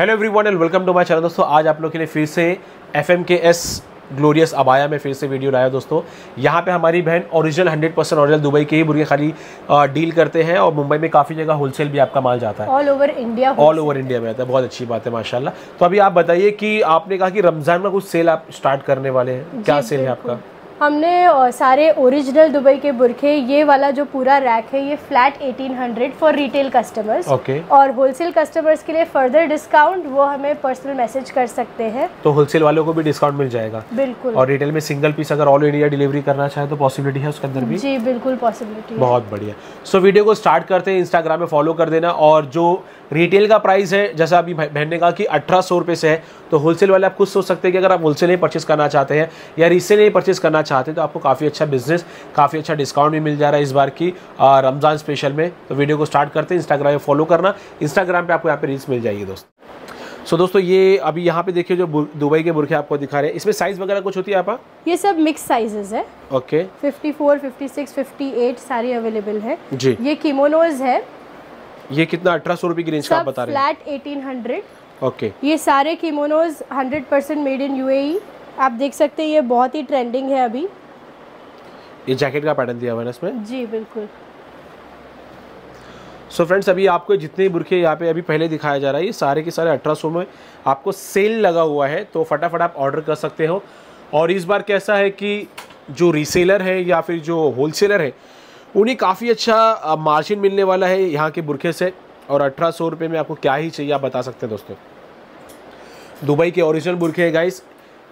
Hello everyone and welcome to my channel दोस्तों आज आप लोग के लिए फिर से F M K S glorious abaya में फिर से वीडियो लाया दोस्तों। यहाँ पे हमारी बहन ओरिजिनल 100 परसेंट ओरिजिनल दुबई के ही बुरके खाली आ, डील करते हैं और मुंबई में काफ़ी जगह होलसेल भी आपका माल जाता है। All over India all over India में आता है। बहुत अच्छी बात है माशाल्लाह। तो अभी आप बताइए कि आपने कहा कि रमज़ान में कुछ सेल आप स्टार्ट करने वाले हैं। क्या सेल है आपका? हमने सारे ओरिजिनल दुबई के बुरखे ये वाला जो पूरा रैक है ये flat 1800 for retail customers okay और होलसेल कस्टमर्स के लिए फर्दर डिस्काउंट वो हमें पर्सनल मैसेज कर सकते हैं। तो होलसेल वालों को भी डिस्काउंट मिल जाएगा। बिल्कुल। और रिटेल में सिंगल पीस अगर ऑल इंडिया डिलीवरी करना चाहे तो पॉसिबिलिटी है उसके अंदर भी। जी बिल्कुल पॉसिबिलिटी बहुत बढ़िया। सो so, वीडियो को स्टार्ट करते हैं इंस्टाग्राम में फॉलो कर देना। और जो रिटेल का प्राइस है जैसा अभी बहन ने कहा कि अठारह सौ से है तो होलसेल वाले आप खुद सोच सकते हैं कि अगर आप होलसेल ही परचेस करना चाहते हैं या रीसेल ही परचेस करना चाहते हैं तो आपको काफ़ी अच्छा बिज़नेस काफ़ी अच्छा डिस्काउंट भी मिल जा रहा है इस बार की। रमज़ान स्पेशल में तो वीडियो को स्टार्ट करते हैं इंस्टाग्राम में फॉलो करना। इंस्टाग्राम पे आपको यहाँ पे रील्स मिल जाएगी दोस्त। सो so, दोस्तों ये अभी यहाँ पे देखिए जो दुबई के बुरखे आपको दिखा रहे हैं। इसमें साइज़ वगैरह कुछ होती है आपका ये सब मिक्स साइजेस है। ओके 54, 56, 58 सारी अवेलेबल है। जी। ये किमोनोज है। ये कितना अठारह सौ रुपये की रेंज का आप बता रहे हैं? फ्लैट 1800 ओके ये सारे किमोनोज 100% मेड इन यूएई आप देख सकते हैं ये बहुत ही ट्रेंडिंग है अभी। ये जैकेट का पैटर्न दिया हुआ है इसमें? जी बिल्कुल। सो so फ्रेंड्स अभी आपको जितने बुरखे यहाँ पे अभी पहले दिखाया जा रहा है ये सारे के सारे अठारह सौ में आपको सेल लगा हुआ है तो फटाफट आप ऑर्डर कर सकते हो। और इस बार कैसा है कि जो रीसेलर है या फिर जो होलसेलर है उन्हें काफ़ी अच्छा मार्जिन मिलने वाला है यहाँ के बुरखे से। और अठारह सौ रुपये में आपको क्या ही चाहिए आप बता सकते हैं दोस्तों। दुबई के ओरिजिनल बुरखे है गाइस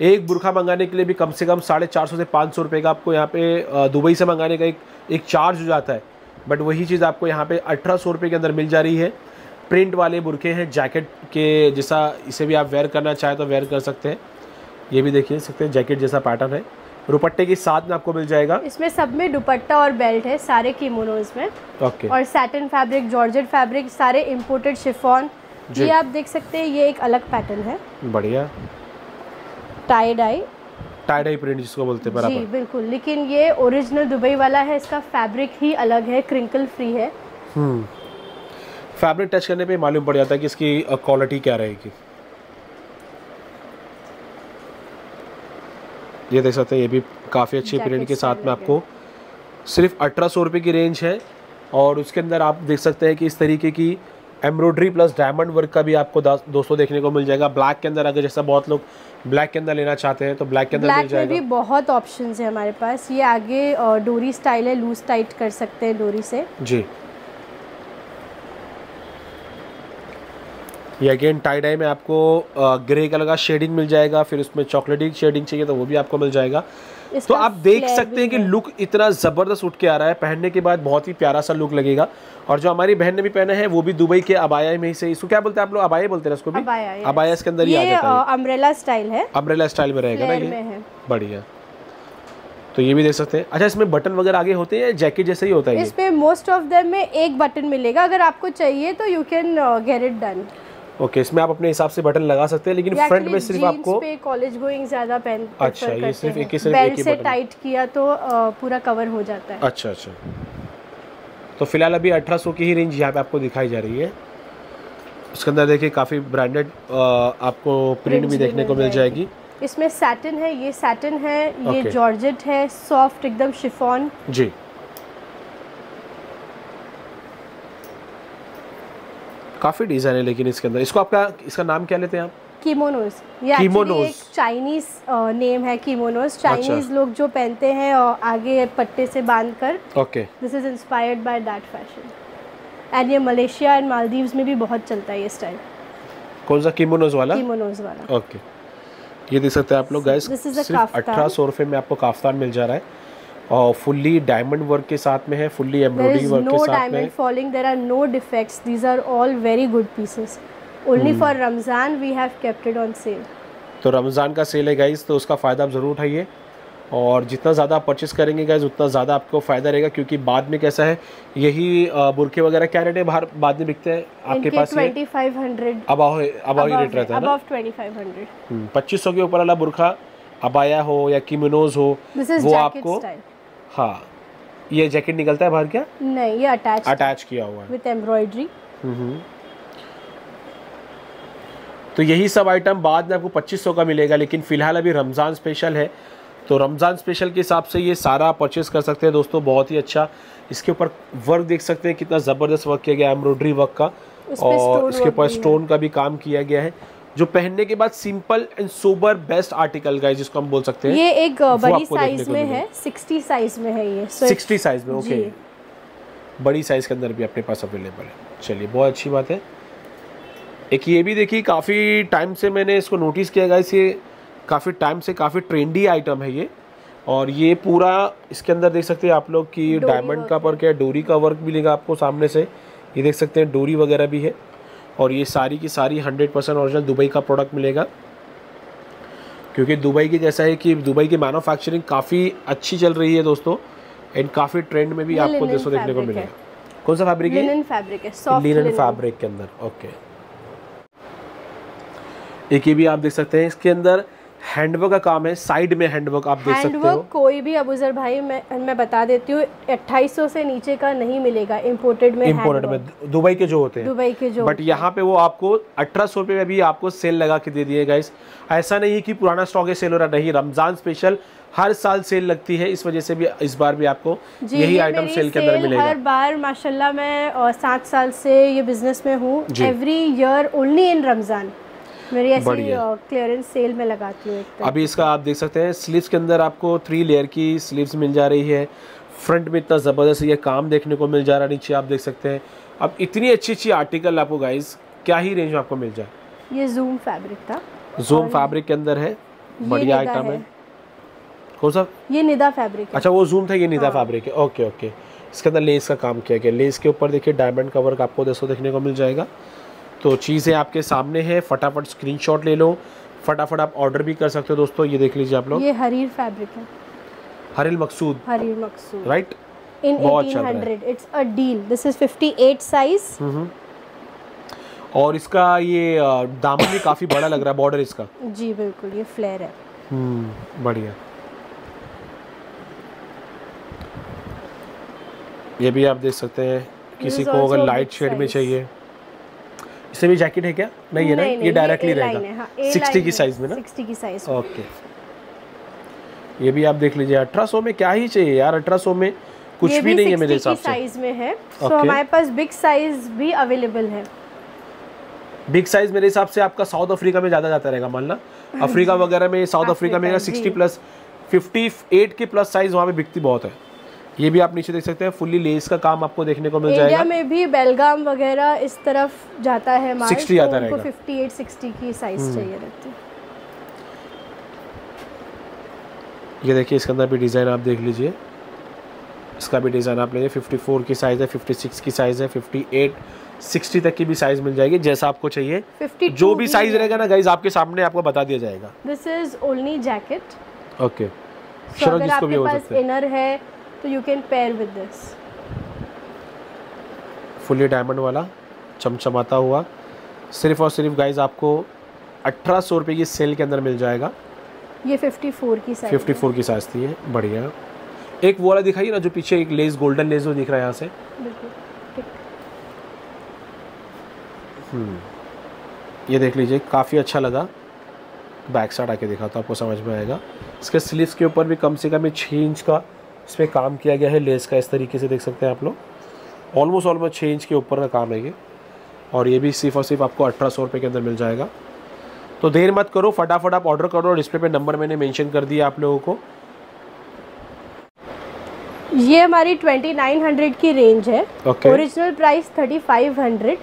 एक बुरखा मंगाने के लिए भी कम से कम साढ़े चार सौ से पाँच सौ रुपये का आपको यहाँ पे दुबई से मंगाने का एक एक चार्ज हो जाता है। बट वही चीज़ आपको यहाँ पे अठारह सौ रुपये के अंदर मिल जा रही है। प्रिंट वाले बुरखे हैं जैकेट के जैसा इसे भी आप वेयर करना चाहें तो वेयर कर सकते हैं। ये भी देखिए सकते हैं जैकेट जैसा पैटर्न है। रुपट्टे के साथ में आपको मिल जाएगा। इसमें सब में दुपट्टा और बेल्ट है सारे किमोनोज में। ओके और सैटन फैब्रिक जॉर्जेट फैब्रिक सारे इम्पोर्टेड शिफॉन। ये आप देख सकते हैं ये एक अलग पैटर्न है। बढ़िया। Tie dye tie dye print जिसको बोलते हैं जी बिल्कुल। लेकिन ये ओरिजिनल दुबई वाला है इसका फैब्रिक ही अलग है क्रिंकल फ्री है। हम्म। फैब्रिक टच करने पे मालूम पड़ जाता है कि इसकी क्वालिटी क्या रहेगी। ये देख सकते हैं ये भी काफ़ी अच्छी प्रिंट के साथ में आपको सिर्फ़ अठारह सौ रुपये की रेंज है और उसके अंदर आप देख सकते हैं कि इस तरीके की एम्ब्रॉयडरी प्लस डायमंड वर्क का भी आपको दोस्तों देखने को मिल जाएगा। ब्लैक के अंदर अगर जैसा बहुत लोग ब्लैक के अंदर लेना चाहते हैं तो ब्लैक के अंदर मिल ब्लैक में भी बहुत ऑप्शंस है हमारे पास। ये आगे डोरी स्टाइल है लूज टाइट कर सकते हैं डोरी से। जी। ये अगेन टाई डाई में आपको ग्रे कलर का शेडिंग मिल जाएगा फिर उसमें चॉकलेटी शेडिंग चाहिए तो वो भी आपको मिल जाएगा। तो आप देख सकते हैं कि लुक इतना ज़बरदस्त उठ के आ रहा है। पहनने के बाद बहुत ही प्यारा सा लुक लगेगा। और जो हमारी बहन ने भी पहना है वो भी दुबई के अबाया में ही से। इसको क्या बोलते हैं आप लोग? अबाया बोलते हैं इसको भी? अबाया, इसके अंदर ही आ जाता है। अम्ब्रेला स्टाइल है। अम्ब्रेला स्टाइल में रहेगा ना ये? बढ़िया। तो ये भी देख सकते हैं। अच्छा इसमें बटन वगैरह आगे होते हैं जैकेट जैसे ही होता है इसमें मोस्ट ऑफ़ देम में एक बटन मिलेगा। अगर आपको चाहिए तो you can get it done okay इसमें आप अपने हिसाब से बटन लगा सकते हैं लेकिन फ्रंट में सिर्फ़ आपको कॉलेज गोइंग ज़्यादा पहन अच्छा, ये सिर्फ़ एक ही- सिर्फ़ एक ही से टाइट किया तो पूरा कवर हो जाता है। अच्छा अच्छा। तो फ़िलहाल अभी अठारह सौ की ही रेंज यहाँ पे आपको दिखाई जा रही है। उसके अंदर देखिए काफ़ी ब्रांडेड आपको प्रिंट भी देखने को मिल जाएगी। इसमें सैटिन है ये सैटिन है ये जॉर्जेट है सॉफ्ट एकदम शिफॉन जी। काफ़ी डिज़ाइन है लेकिन इसके अंदर इसको आपका इसका नाम क्या लेते हैं आप? किमोनोज ये एक चाइनीज़ नेम है किमोनोज चाइनीज़ लोग जो पहनते हैं और आगे पट्टे से बाँध कर okay this is inspired by that fashion and ये मलेशिया एंड मालदीव्स में भी बहुत चलता है ये स्टाइल कौन सा? किमोनोज वाला? किमोनोज वाला. ओके ये देख सकते हैं आप लोग a सिर्फ़ kaftan. अठारह सौ रुपये में आपको काफ्तान मिल जा रहा है। और फुल्ली डायमंड वर्क के साथ में है फुल्ली एम्ब्रॉयडरी वर्क के साथ में falling there are no defects. These are all very good pieces. Only Hmm. for ramzan we have kept it on sale. तो रमज़ान का सेल है गाइस तो उसका फ़ायदा आप ज़रूर उठाइए। और जितना ज़्यादा आप परचेस करेंगे गाइस उतना ज़्यादा आपको फ़ायदा रहेगा क्योंकि बाद में कैसा है यही बुरके वगैरह क्या रेट है बाहर बाद में बिकते हैं आपके पास ये 2500 अबाव अबाव ही रेट रहता है ना? 2500 पच्चीस सौ के ऊपर वाला बुरखा अबाया हो या किमिनोज हो वो आपको style हाँ ये जैकेट निकलता है बाहर क्या? नहीं ये अटैच अटैच किया हुआ है। With embroidery. तो यही सब आइटम बाद में आपको 2500 का मिलेगा लेकिन फ़िलहाल अभी रमज़ान स्पेशल है। तो रमज़ान स्पेशल के हिसाब से ये सारा परचेज़ कर सकते हैं। दोस्तों बहुत ही अच्छा। इसके ऊपर वर्क देख सकते हैं कितना ज़बरदस्त वर्क किया गया एम्ब्रॉयडरी वर्क का। और इसके ऊपर स्टोन का भी काम किया गया है। जो पहनने के बाद simple and sober best article का है जिसको हम बोल सकते हैं ये एक बड़ी साइज़ में है 60 साइज़ में है ये सिक्सटी साइज़ में ओके बड़ी साइज़ के अंदर भी अपने पास अवेलेबल है। चलिए बहुत अच्छी बात है। एक ये भी देखिए काफ़ी टाइम से मैंने इसको नोटिस किया गाइस ये काफ़ी टाइम से काफ़ी ट्रेंडी आइटम है ये। और ये पूरा इसके अंदर देख सकते हैं आप लोग कि डायमंड का वर्क है। डोरी का वर्क मिलेगा आपको सामने से। ये देख सकते हैं डोरी वगैरह भी है। और ये सारी की सारी हंड्रेड परसेंट औरिजिनल दुबई का प्रोडक्ट मिलेगा। क्योंकि दुबई की जैसा है कि दुबई की मैनुफैक्चरिंग काफ़ी अच्छी चल रही है दोस्तों एंड काफ़ी ट्रेंड में भी आपको दोस्तों देखने को मिलेगा। कौन सा फैब्रिक है लिनन फैब्रिक है लिनन लिनन फैब्रिक के अंदर ओके एक ये भी आप देख सकते हैं इसके अंदर हैंडवर्क का काम है साइड में हैंडवर्क आप देख सकते हो। कोई भी अबूजर भाई मैं मैं बता देती हूँ 2800 से नीचे का नहीं मिलेगा इंपोर्टेड में इम्पोर्टेड में दुबई के जो होते हैं। दुबई के जो बट यहाँ पे वो आपको अठारह सौ में भी आपको सेल लगा के दे दिए गाइस ऐसा नहीं है कि पुराना स्टॉक है सेल हो रहा नहीं रमज़ान स्पेशल हर साल सेल लगती है इस वजह से भी इस बार भी आपको यही आइटम सेल के अंदर मिलेगा। हर बार माशाल्लाह मैं सात साल से ये बिज़नेस में हूँ। Every year only in Ramzan मेरी ऐसी क्लियरेंस सेल में लगाती हूँ अभी इसका आप देख सकते हैं स्लीव्स के अंदर आपको थ्री लेयर की स्लीव्स मिल जा रही है। फ्रंट में इतना ज़बरदस्त ये काम देखने को मिल जा रहा है नीचे आप देख सकते हैं। अब इतनी अच्छी अच्छी आर्टिकल आपको गाइस क्या ही रेंज में आपको मिल जाए। ये जूम फैब्रिक था। जूम फैब्रिक के अंदर है बढ़िया आइटम है। है। कौन सा? ये निदा फैब्रिक अच्छा वो जूम था ये निदा हाँ। फैब्रिक है। ओके ओके इसके अंदर लेस का काम किया गया। लेस के ऊपर देखिए डायमंड का वर्क आपको दोस्तों देखने को मिल जाएगा। तो चीज़ें आपके सामने है फटाफट स्क्रीनशॉट ले लो। फटाफट आप ऑर्डर भी कर सकते हो दोस्तों ये देख लीजिए आप लोग। ये हरीर फैब्रिक है। हरिल मकसूद। हरीर मकसूद। राइट इन बहुत चल रहा है। 1800 it's a deal this is 58 size और इसका ये दामन भी काफ़ी बड़ा लग रहा है बॉर्डर इसका। जी बिल्कुल ये फ्लेयर है। हम्म बढ़िया। ये भी आप देख सकते हैं किसी को अगर लाइट शेड में चाहिए। इसमें भी जैकेट है क्या? नहीं है ना? ये डायरेक्टली रहेगा। सिक्सटी की साइज़ में ना? 60 की साइज़ ओके ये भी आप देख लीजिए अठारह सौ में क्या ही चाहिए यार? अठारह सौ में कुछ भी भी नहीं है मेरे हिसाब से। साइज़ में है। So Okay. हमारे पास बिग साइज़ भी अवेलेबल है। बिग साइज़ मेरे हिसाब से आपका साउथ अफ्रीका में ज़्यादा जाता रहेगा मान ला अफ्रीका वगैरह में साउथ अफ्रीका में सिक्सटी। प्लस फिफ्टी एट के प्लस साइज़ वहाँ पे बिकती बहुत है। ये भी आप नीचे देख सकते हैं फुल्ली लेस का काम आपको देखने को मिल इंडिया जाएगा। में भी बेलगाम वगैरह इस तरफ़ जाता है माल 60 तो आता रहेगा। हम्म। 58 60 की साइज़ चाहिए रहती है। ये देखिए इसके अंदर भी डिज़ाइन आप देख लीजिए। इसका भी डिज़ाइन आप लीजिए 54 की साइज़ है 56 की साइज़ है 58 60 तक की भी साइज़ मिल जाएगी जैसा आपको चाहिए। जो भी साइज़ रहेगा ना गाइज़ आपके सामने आपको बता दिया जाएगा। This is only jacket okay so अगर आपके पास इनर है तो you can pair with this fully diamond वाला चमचमाता हुआ। सिर्फ़ और सिर्फ़ गाइज़ आपको अठारह सौ रुपये की सेल के अंदर मिल जाएगा। ये 54 की साइज़ 54 की साइज़ थी ये बढ़िया। एक वो वाला दिखाइए ना जो पीछे एक लेस गोल्डन लेस जो दिख रहा है यहाँ से। ये देख लीजिए काफ़ी अच्छा लगा। बैक साइड आके देखा तो आपको समझ में आएगा। इसके स्लीव्स के ऊपर भी कम से कम छः इंच का इस पर काम किया गया है लेस का इस तरीके से देख सकते हैं आप लोग। ऑलमोस्ट ऑलमोस्ट छः इंच के ऊपर का काम है ये। और ये भी सिर्फ़ और सिर्फ़ आपको अठारह सौ रुपये के अंदर मिल जाएगा। तो देर मत करो फटाफट आप ऑर्डर करो डिस्प्ले पे नंबर मैंने मेंशन कर दिया आप लोगों को। ये हमारी 2900 की रेंज है. ओरिजिनल प्राइस 3500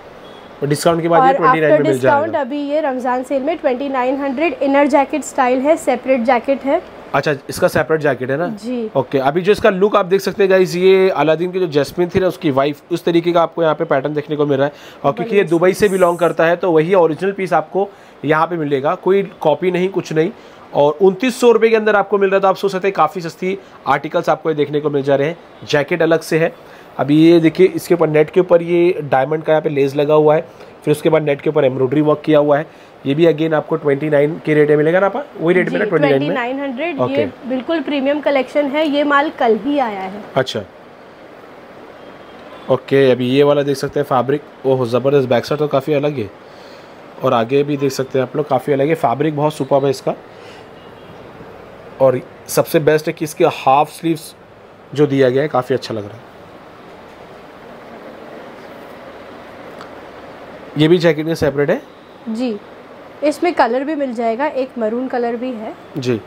डिस्काउंट के बाद ये और ट्वेंटी नाइन आफ्टर में मिल डिस्काउंट अभी ये रमज़ान सेल में 2900 इनर जैकेट स्टाइल है सेपरेट जैकेट है। अच्छा इसका सेपरेट जैकेट है ना? जी। ओके अभी जो इसका लुक आप देख सकते हैं ये अलादीन की जो जैस्मिन थी ना उसकी वाइफ उस तरीके का आपको यहाँ पे पैटर्न देखने को मिल रहा है। और क्योंकि ये दुबई से बिलोंग करता है तो वही ओरिजिनल पीस आपको यहाँ पे मिलेगा। कोई कॉपी नहीं कुछ नहीं। और उनतीस सौ रुपये के अंदर आपको मिल रहा था आप सोच सकते हैं काफ़ी सस्ती आर्टिकल्स आपको ये देखने को मिल जा रहे हैं। जैकेट अलग से है। अभी ये देखिए इसके ऊपर नेट के ऊपर ये डायमंड का यहाँ पे लेस लगा हुआ है। फिर उसके बाद नेट के ऊपर एम्ब्रॉयडरी वर्क किया हुआ है। ये भी अगेन आपको 29 के रेट में मिलेगा ना आपा? वही रेट में ना 29 में? 2900 ये बिल्कुल प्रीमियम कलेक्शन है ये माल कल ही आया है। अच्छा। ओके अभी ये वाला देख सकते हैं फैब्रिक ओह ज़बरदस्त बैक साइड तो काफ़ी अलग है। और आगे भी देख सकते हैं आप लोग काफ़ी अलग है। फैब्रिक बहुत सुपर है इसका। और सबसे बेस्ट है कि इसके हाफ़ स्लीव्स जो दिया गया है काफ़ी अच्छा लग रहा है। ये भी जैकेट में सेपरेट है? जी। इसमें कलर भी मिल जाएगा एक मरून कलर भी है। जी।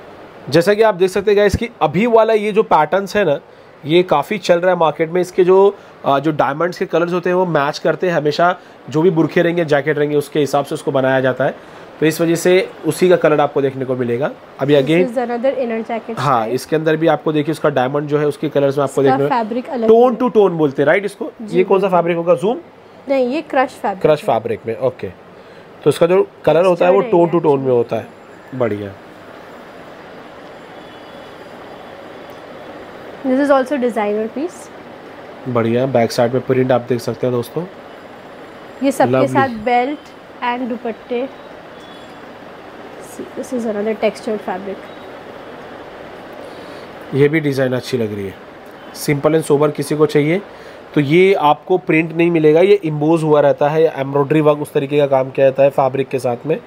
जैसा कि आप देख सकते हैं इसकी अभी वाला ये जो पैटर्न्स है ना ये काफ़ी चल रहा है मार्केट में। इसके जो जो डायमंड्स के कलर्स होते हैं वो मैच करते हैं हमेशा। जो भी बुरखे रहेंगे जैकेट रहेंगे उसके हिसाब से उसको बनाया जाता है। तो इस वजह से उसी का कलर आपको देखने को मिलेगा। अभी अगेन इनर जैकेट हाँ इसके अंदर भी आपको देखिए उसका डायमंड जो है उसके कलर्स में आपको देखने टोन टू टोन बोलते हैं राइट इसको? ये कौन सा फैब्रिक होगा? जूम नहीं ये क्रश फैब्रिक क्रश फैब्रिक में ओके तो इसका जो कलर होता है वो टोन टू टोन में होता है। बढ़िया। This is also designer piece बढ़िया बैक साइड में प्रिंट आप देख सकते हैं दोस्तों। ये सबके साथ बेल्ट एंड दुपट्टे। This is another textured fabric ये भी डिज़ाइन अच्छी लग रही है। सिंपल एंड सोबर किसी को चाहिए। तो ये आपको प्रिंट नहीं मिलेगा ये इम्बोज हुआ रहता है एम्ब्रॉयडरी वर्क उस तरीके का काम किया जाता है फैब्रिक के साथ में।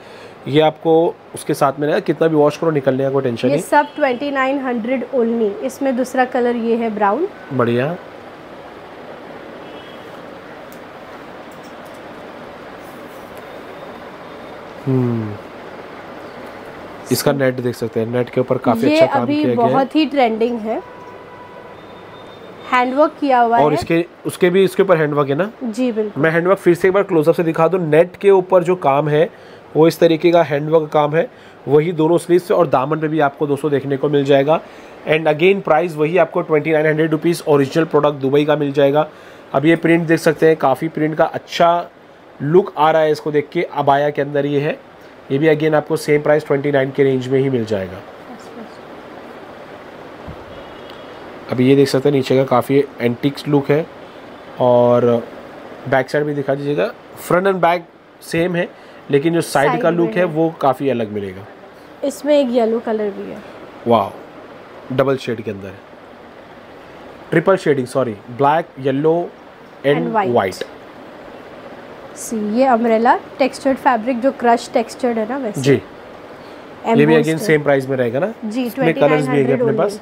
ये आपको उसके साथ में रहेगा कितना भी वॉश करो निकलने का कोई टेंशन नहीं। ये सब 2900 ओनली। इसमें दूसरा कलर ये है ब्राउन बढ़िया। हम्म। इसका नेट देख सकते हैं नेट के ऊपर काफ़ी अच्छा काम किया गया है। बहुत ही ट्रेंडिंग है। हैंडवर्क किया हुआ और है। इसके उसके भी इसके ऊपर हैंडवर्क है ना? जी बिल्कुल। मैं हैंडवर्क फिर से एक बार क्लोजअप से दिखा दूँ। नेट के ऊपर जो काम है वो इस तरीके का हैंडवर्क काम है। वही दोनों स्लीव से और दामन पे भी आपको दोस्तों देखने को मिल जाएगा। एंड अगेन प्राइस वही आपको twenty nine hundred rupees original product Dubai का मिल जाएगा। अब ये प्रिंट देख सकते हैं काफ़ी प्रिंट का अच्छा लुक आ रहा है इसको देख के। अबाया के अंदर ये है। ये भी अगेन आपको सेम प्राइस ट्वेंटी नाइन के रेंज में ही मिल जाएगा। अभी ये देख सकते हैं नीचे का काफ़ी एंटिक्स लुक है। और बैक साइड भी दिखा दीजिएगा। फ्रंट एंड बैक सेम है लेकिन जो साइड का लुक है वो काफ़ी अलग मिलेगा। इसमें एक येलो कलर भी है। वाह डबल शेड के अंदर triple shading sorry black yellow and white see ये अम्ब्रेला टेक्सचर्ड फैब्रिक जो क्रश टेक्सचर्ड है ना वैसे। जी ये भी अगेन सेम प्राइस में रहेगा ना? जी इसमें कलर्स भी है अपने पास।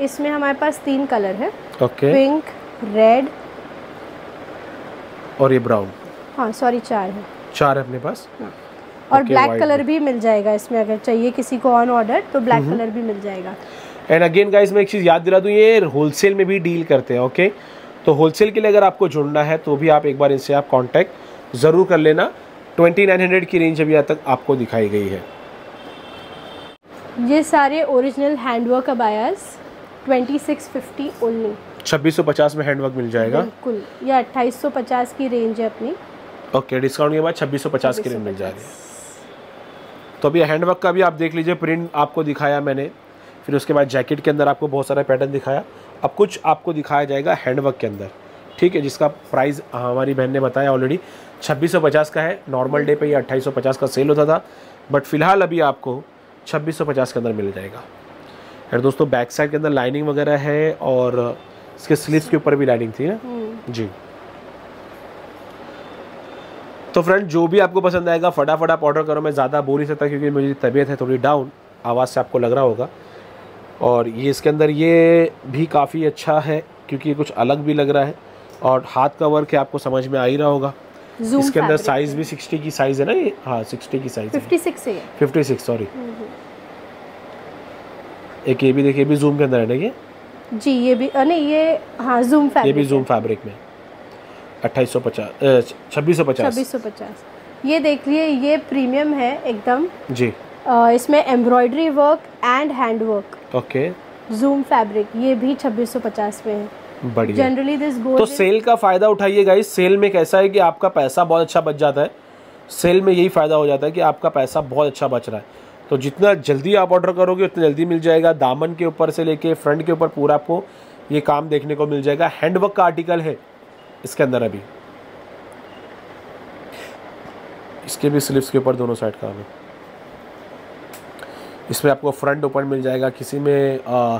इसमें हमारे पास तीन कलर है। Okay pink red. और ये ब्राउन। हाँ सॉरी चार है। चार है अपने पास? हाँ। और ब्लैक कलर भी मिल जाएगा इसमें अगर चाहिए किसी को ऑन ऑर्डर तो ब्लैक कलर भी मिल जाएगा। एंड अगेन गाइस मैं एक चीज़ याद दिला दूँ ये होलसेल में भी डील करते हैं ओके तो होलसेल के लिए अगर आपको जुड़ना है तो भी आप एक बार इनसे आप कांटेक्ट ज़रूर कर लेना। 2900 की रेंज अभी तक आपको दिखाई गई है। ये सारे original handwork abayas twenty six fifty only छब्बीस सौ पचास में हैंडवर्क मिल जाएगा। बिल्कुल। ये अट्ठाईस सौ पचास की रेंज है अपनी। ओके डिस्काउंट के बाद छब्बीस सौ पचास की रेंज मिल जाएगी। तो अभी हैंडवर्क का भी आप देख लीजिए प्रिंट आपको दिखाया मैंने। फिर उसके बाद जैकेट के अंदर आपको बहुत सारा पैटर्न दिखाया। अब कुछ आपको दिखाया जाएगा हैंडवर्क के अंदर। ठीक है जिसका प्राइस हमारी बहन ने बताया ऑलरेडी छब्बीस सौ पचास का है नॉर्मल डे पे ये अट्ठाईस सौ पचास का सेल होता था। बट फ़िलहाल अभी आपको छब्बीस सौ पचास के अंदर मिल जाएगा। फिर दोस्तों बैक साइड के अंदर लाइनिंग वगैरह है और इसके स्लीव्स के ऊपर भी लाइनिंग थी ना? हम्म। जी। तो फ्रेंड जो भी आपको पसंद आएगा फटाफट आप ऑर्डर करो। मैं ज़्यादा बोल नहीं सकता क्योंकि मेरी तबीयत है थोड़ी डाउन आवाज़ से आपको लग रहा होगा। और ये इसके अंदर ये भी काफ़ी अच्छा है क्योंकि ये कुछ अलग भी लग रहा है और हाथ का वर्क है आपको समझ में आ ही रहा होगा। इसके अंदर साइज़ भी 60 की साइज़ है ना ये? हाँ 60 की साइज़ 56 है 56 सॉरी एक ये भी देखिए भी जूम के अंदर है ना ये? जी ये भी नहीं ये हाँ जूम फैब्रिक ये भी जूम फैब्रिक में। अट्ठाईस सौ पचास छब्बीस सौ पचास। छब्बीस सौ पचास। ये देख लिए ये प्रीमियम है एकदम। जी। आ, इसमें embroidery work and hand work okay. Zoom fabric ये भी छब्बीस सौ पचास में है। बढ़िया। जनरली दिस तो सेल का फ़ायदा उठाइए गाइस सेल में कैसा है कि आपका पैसा बहुत अच्छा बच जाता है। सेल में यही फ़ायदा हो जाता है कि आपका पैसा बहुत अच्छा बच रहा है। तो जितना जल्दी आप ऑर्डर करोगे उतना जल्दी मिल जाएगा। दामन के ऊपर से लेके फ्रंट के ऊपर पूरा आपको ये काम देखने को मिल जाएगा। हैंडवर्क का आर्टिकल है इसके अंदर अभी। इसके भी स्लिप्स के ऊपर दोनों साइड काम है। इसमें आपको फ्रंट ओपन मिल जाएगा। किसी में आ,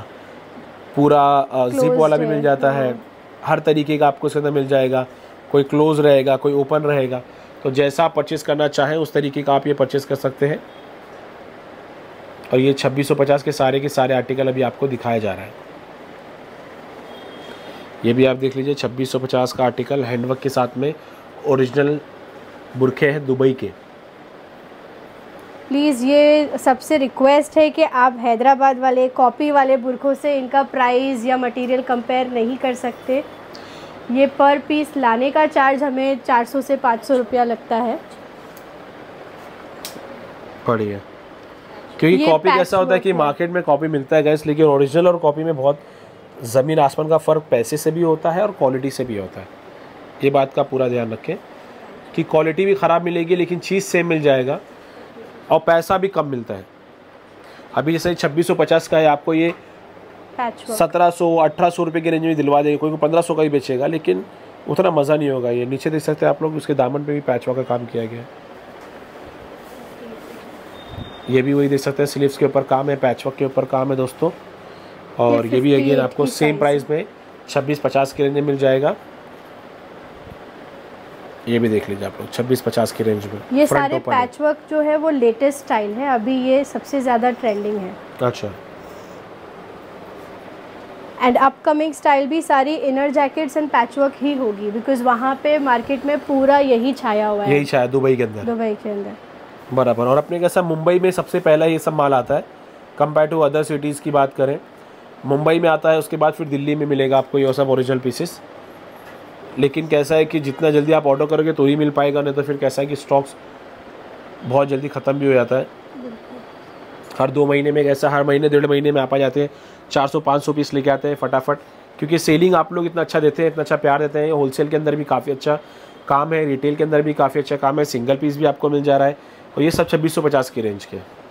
पूरा जिप वाला भी मिल जाता है। हाँ। हर तरीके का आपको इसके अंदर मिल जाएगा। कोई क्लोज रहेगा कोई ओपन रहेगा। तो जैसा आप परचेस करना चाहें उस तरीके का आप ये परचेस कर सकते हैं। और ये 2650 के सारे के सारे आर्टिकल अभी आपको दिखाया जा रहा है। ये भी आप देख लीजिए 2650 का आर्टिकल हैंडवर्क के साथ में ओरिजिनल बुरखे हैं दुबई के। प्लीज़ ये सबसे रिक्वेस्ट है कि आप हैदराबाद वाले कॉपी वाले बुरखों से इनका प्राइस या मटेरियल कंपेयर नहीं कर सकते। ये पर पीस लाने का चार्ज हमें 400 से 500 रुपया लगता है। बढ़िया। क्योंकि कॉपी कैसा होता है कि मार्केट में कॉपी मिलता है गैस लेकिन ओरिजिनल और कॉपी में बहुत ज़मीन आसमान का फ़र्क पैसे से भी होता है और क्वालिटी से भी होता है। ये बात का पूरा ध्यान रखें कि क्वालिटी भी ख़राब मिलेगी लेकिन चीज़ सेम मिल जाएगा और पैसा भी कम मिलता है। अभी जैसे छब्बीस सौ पचास का है आपको ये सत्रह सौ अठारह सौ रुपये के रेंज में दिलवा देंगे कोई को पंद्रह सौ का ही बेचेगा लेकिन उतना मज़ा नहीं होगा ये। नीचे देख सकते हैं आप लोग उसके दामन पे भी पैचवा का काम किया गया है। ये भी वही देख सकते हैं स्लीव्स के ऊपर काम है पैचवर्क के ऊपर काम है दोस्तों। और ये भी अगेन आपको सेम प्राइस में छब्बीस पचास के रेंज में मिल जाएगा। ये भी देख लीजिए आप लोग छब्बीस पचास के रेंज में ये सारे open है। पैच वर्क जो है वो लेटेस्ट स्टाइल है अभी ये सबसे ज़्यादा ट्रेंडिंग है। अच्छा। एंड अपकमिंग स्टाइल भी सारी inner jackets and patch work ही होगी बिकॉज़ वहाँ पे मार्केट में पूरा यही छाया हुआ है। यही शायद दुबई के अंदर। दुबई के अंदर। बराबर। और अपने कैसा मुंबई में सबसे पहला ये सब माल आता है कंपेयर टू अदर सिटीज़ की बात करें मुंबई में आता है उसके बाद फिर दिल्ली में मिलेगा आपको ये सब ओरिजिनल पीसेस लेकिन कैसा है कि जितना जल्दी आप ऑर्डर करोगे तो ही मिल पाएगा नहीं तो फिर कैसा है कि स्टॉक्स बहुत जल्दी ख़त्म भी हो जाता है। हर दो महीने में कैसा हर महीने डेढ़ महीने में आप आ जाते हैं चार सौ पाँच सौ पीस लेके आते हैं फटाफट क्योंकि सेलिंग आप लोग इतना अच्छा देते हैं इतना अच्छा प्यार देते हैं। होलसेल के अंदर भी काफ़ी अच्छा काम है रिटेल के अंदर भी काफ़ी अच्छा काम है सिंगल पीस भी आपको मिल जा रहा है। और ये सब छब्बीस की रेंज के